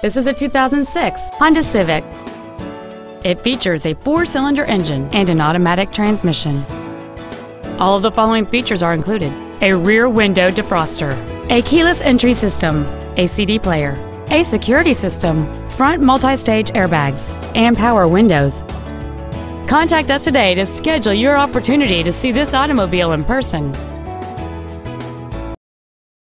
This is a 2006 Honda Civic. It features a four-cylinder engine and an automatic transmission. All of the following features are included. A rear window defroster, a keyless entry system, a CD player, a security system, front multi-stage airbags, and power windows. Contact us today to schedule your opportunity to see this automobile in person.